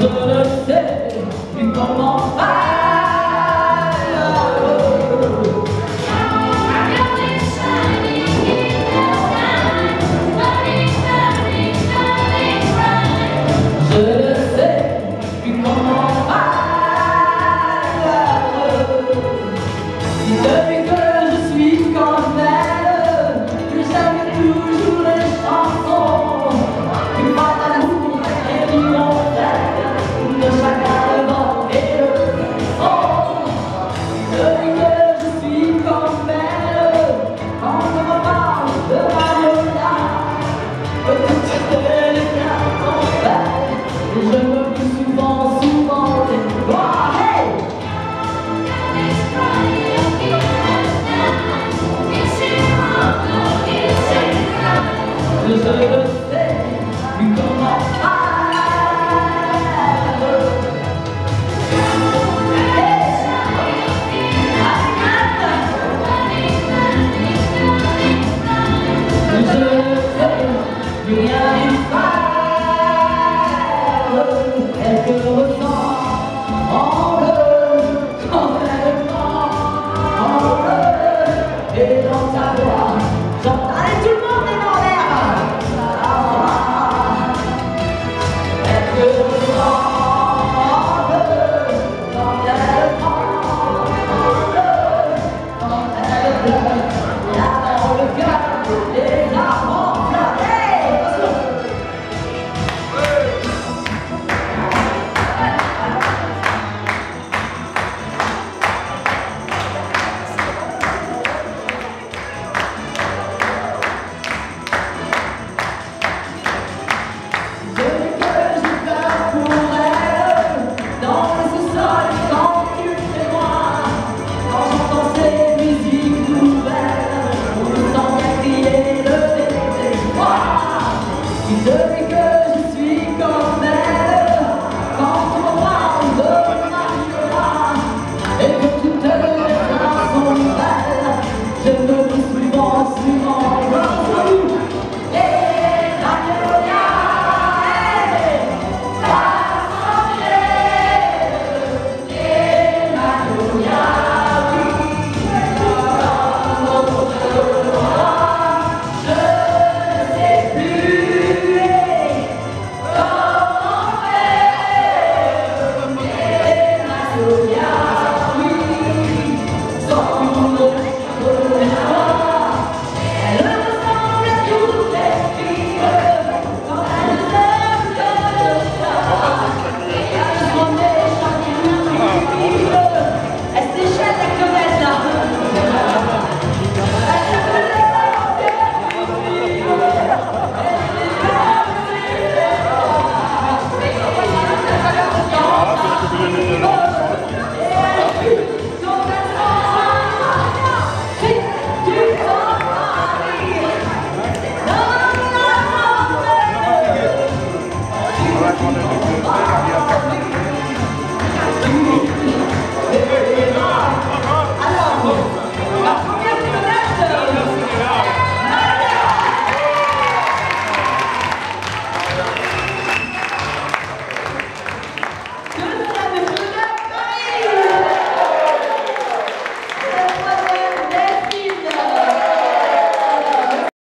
Lord. Minha espaço